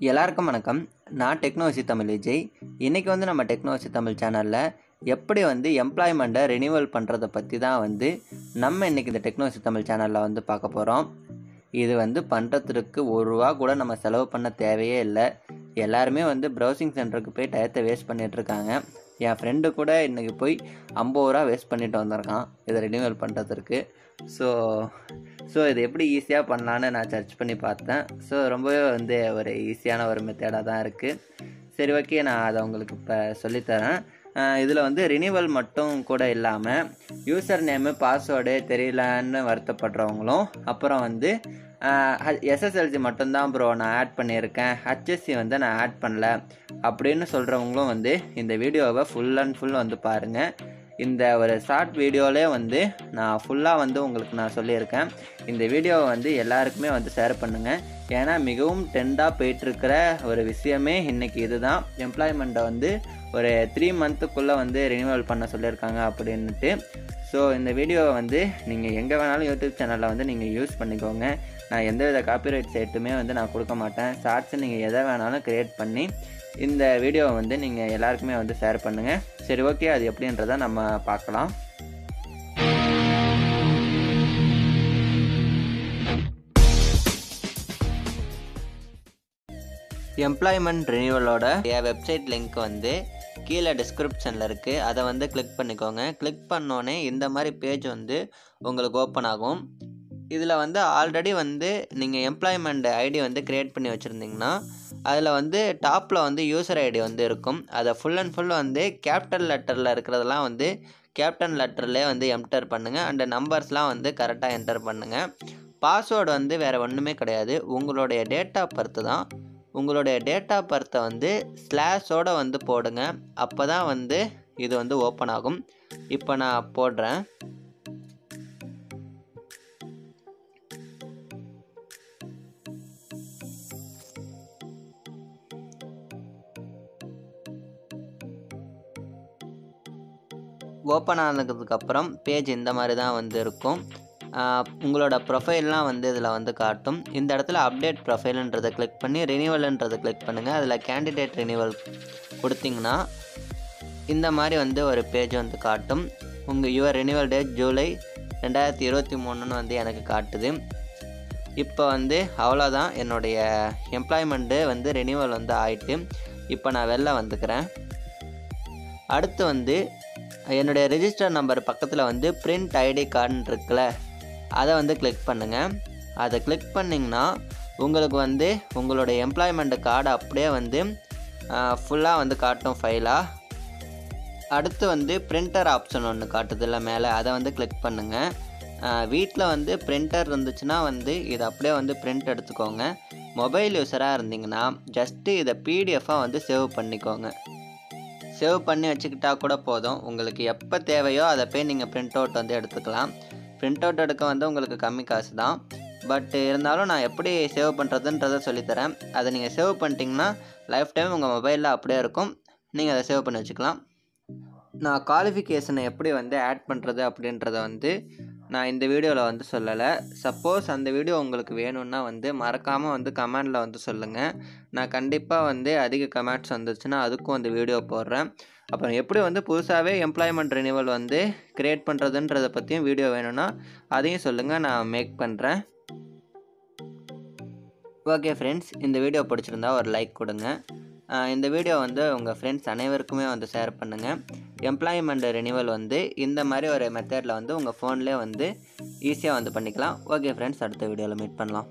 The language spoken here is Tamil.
எல்லாருக்கும் வணக்கம். நான் டெக்னாலஜி தமிழ் விஜய். இன்றைக்கி வந்து நம்ம டெக்னாலஜி தமிழ் சேனலில் எப்படி வந்து எம்ப்ளாய்மெண்ட்டை ரினியூவல் பண்ணுறதை பற்றி தான் வந்து நம்ம இன்றைக்கி இந்த டெக்னாலஜி தமிழ் சேனலில் வந்து பார்க்க போகிறோம் இது வந்து பண்ணுறதுக்கு ஒரு ரூபா கூட நம்ம செலவு பண்ண தேவையே இல்லை. எல்லாருமே வந்து ப்ரௌசிங் சென்டருக்கு போய் டயத்தை வேஸ்ட் பண்ணிகிட்ருக்காங்க என் ஃப்ரெண்டு கூட இன்றைக்கி போய் ஐம்பது ரூபா வேஸ்ட் பண்ணிட்டு வந்திருக்கான். இதை ரினியூவல் பண்ணுறதுக்கு ஸோ ஸோ இது எப்படி ஈஸியாக பண்ணலான்னு நான் சர்ச் பண்ணி பார்த்தேன். ஸோ ரொம்பவே வந்து ஒரு ஈஸியான ஒரு மெத்தேடாக தான் இருக்குது சரி ஓகே நான் அதை உங்களுக்கு இப்போ சொல்லித்தரேன். இதில் வந்து ரினிவல் மட்டும் கூட இல்லாமல் யூசர் நேமு பாஸ்வேர்டு தெரியலன்னு வருத்தப்படுறவங்களும் அப்புறம் வந்து எஸ்எஸ்எல்சி மட்டும்தான் ப்ரோ நான் ஆட் பண்ணியிருக்கேன். ஹச்எஸ்சி வந்து நான் ஆட் பண்ணல. அப்படின்னு சொல்கிறவங்களும் வந்து இந்த வீடியோவை ஃபுல் அண்ட் ஃபுல் வந்து பாருங்கள் இந்த ஒரு ஷார்ட் வீடியோவிலே வந்து நான் ஃபுல்லாக வந்து உங்களுக்கு நான் சொல்லியிருக்கேன். இந்த வீடியோவை வந்து எல்லாருக்குமே வந்து ஷேர் பண்ணுங்கள் ஏன்னா மிகவும் டெண்டாக போயிட்டுருக்கிற ஒரு விஷயமே இன்றைக்கி இதுதான். எம்ப்ளாய்மெண்ட்டை வந்து ஒரு த்ரீ மந்த்துக்குள்ளே வந்து ரினியூவல் பண்ண சொல்லியிருக்காங்க அப்படின்ட்டு ஸோ இந்த வீடியோவை வந்து நீங்கள் எங்கே வேணாலும் யூடியூப் சேனலில் வந்து நீங்கள் யூஸ் பண்ணிக்கோங்க. நான் எந்தவித காப்பிரைட் சைட்டுமே வந்து நான் கொடுக்க மாட்டேன். ஷார்ட்ஸ் நீங்கள் எதை வேணாலும் க்ரியேட் பண்ணி இந்த வீடியோவை வந்து நீங்கள் எல்லாருக்குமே வந்து ஷேர் பண்ணுங்கள் சரி ஓகே அது எப்படின்றத நம்ம பார்க்கலாம். எம்ப்ளாய்மெண்ட் ரினியூவலோட வெப்சைட் லிங்க் வந்து கீழே டிஸ்கிரிப்ஷனில் இருக்குது அதை வந்து கிளிக் பண்ணிக்கோங்க. கிளிக் பண்ணோன்னே இந்த மாதிரி பேஜ் வந்து உங்களுக்கு ஓப்பன் ஆகும். இதில் வந்து ஆல்ரெடி வந்து நீங்கள் எம்ப்ளாய்மெண்ட் ஐடி வந்து க்ரியேட் பண்ணி வச்சுருந்தீங்கன்னா அதில் வந்து டாப்பில் வந்து யூசர் ஐடி வந்து இருக்கும். அதை ஃபுல் அண்ட் ஃபுல் வந்து கேபிட்டல் லெட்டரில் இருக்கிறதெல்லாம் வந்து கேப்டன் லெட்டர்லேயே வந்து என்டர் பண்ணுங்கள் அண்ட் நம்பர்ஸ்லாம் வந்து கரெக்டாக என்டர் பண்ணுங்கள் பாஸ்வேர்டு வந்து வேறு ஒன்றுமே கிடையாது. உங்களுடைய டேட் ஆஃப் பர்த்து தான். உங்களுடைய டேட் ஆஃப் பர்த்தை வந்து ஸ்லாஷோடு வந்து போடுங்க. அப்போ தான் வந்து இது வந்து ஓப்பன் ஆகும். இப்போ நான் போடுறேன். ஓப்பன் ஆனதுக்கப்புறம் பேஜ் இந்த மாதிரி தான் வந்து இருக்கும். உங்களோட ப்ரொஃபைல்லாம் வந்து இதில் வந்து காட்டும். இந்த இடத்துல அப்டேட் ப்ரொஃபைலுன்றதை கிளிக் பண்ணி ரினியூவல்ன்றதை கிளிக் பண்ணுங்கள் அதில் கேண்டிடேட் ரினியூவல் கொடுத்தீங்கன்னா இந்த மாதிரி வந்து ஒரு பேஜ் வந்து காட்டும். உங்கள் யுவர் ரினியூவல் டேட் ஜூலை ரெண்டாயிரத்தி இருபத்தி மூணுன்னு வந்து எனக்கு காட்டுது. இப்போ வந்து அவ்வளோதான் என்னுடைய எம்ப்ளாய்மெண்ட்டு வந்து ரினியூவல் வந்து ஆயிட்டு இப்போ நான் வெளில வந்துக்கிறேன். அடுத்து வந்து என்னுடைய ரெஜிஸ்டர் நம்பர் பக்கத்தில் வந்து பிரிண்ட் ஐடி கார்டுன்னு இருக்குல்ல அதை வந்து கிளிக் பண்ணுங்கள் அதை கிளிக் பண்ணிங்கன்னா உங்களுக்கு வந்து உங்களுடைய எம்ப்ளாய்மெண்ட் கார்டு அப்படியே வந்து ஃபுல்லாக வந்து காட்டும் ஃபைலாக அடுத்து வந்து பிரிண்டர் ஆப்ஷன் ஒன்று காட்டுதில்ல மேலே அதை வந்து கிளிக் பண்ணுங்கள் வீட்டில் வந்து பிரிண்டர் இருந்துச்சுன்னா வந்து இதை அப்படியே வந்து பிரிண்ட் எடுத்துக்கோங்க. மொபைல் யூஸராக இருந்தீங்கன்னா ஜஸ்ட்டு இதை பிடிஎஃபாக வந்து சேவ் பண்ணிக்கோங்க. சேவ் பண்ணி வச்சுக்கிட்டா கூட போதும். உங்களுக்கு எப்போ தேவையோ அதை போய் நீங்கள் பிரிண்ட் அவுட் வந்து எடுத்துக்கலாம். பிரிண்ட் அவுட் எடுக்க வந்து உங்களுக்கு கம்மி காசு தான். பட் இருந்தாலும் நான் எப்படி சேவ் பண்ணுறதுன்றதை சொல்லித்தரேன். அதை நீங்கள் சேவ் பண்ணிட்டீங்கன்னா லைஃப் டைம் உங்கள் மொபைலில் அப்படியே இருக்கும். நீங்கள் அதை சேவ் பண்ணி வச்சுக்கலாம். நான் குவாலிஃபிகேஷனை எப்படி வந்து ஆட் பண்ணுறது அப்படின்றத வந்து நான் இந்த வீடியோவில் வந்து சொல்லலை. சப்போஸ் அந்த வீடியோ உங்களுக்கு வேணும்னா வந்து மறக்காமல் வந்து கமெண்டில் வந்து சொல்லுங்கள் நான் கண்டிப்பாக வந்து அதிக கமெண்ட்ஸ் வந்துச்சுன்னா அதுக்கும் அந்த வீடியோ போடுறேன். அப்புறம் எப்படி வந்து புதுசாகவே எம்ப்ளாய்மெண்ட் ரினியூவல் வந்து க்ரியேட் பண்ணுறதுன்றதை பற்றியும் வீடியோ வேணும்னா அதையும் சொல்லுங்கள் நான் மேக் பண்ணுறேன் ஓகே ஃப்ரெண்ட்ஸ் இந்த வீடியோ பிடிச்சிருந்தா ஒரு லைக் கொடுங்க. இந்த வீடியோ வந்து உங்கள் ஃப்ரெண்ட்ஸ் அனைவருக்குமே வந்து ஷேர் பண்ணுங்கள் எம்ப்ளாய்மெண்ட் ரினிவல் வந்து இந்த மாதிரி ஒரு மெத்தடில் வந்து உங்கள் ஃபோன்லேயே வந்து ஈஸியாக வந்து பண்ணிக்கலாம். ஓகே ஃப்ரெண்ட்ஸ் அடுத்த வீடியோவில் மீட் பண்ணலாம்.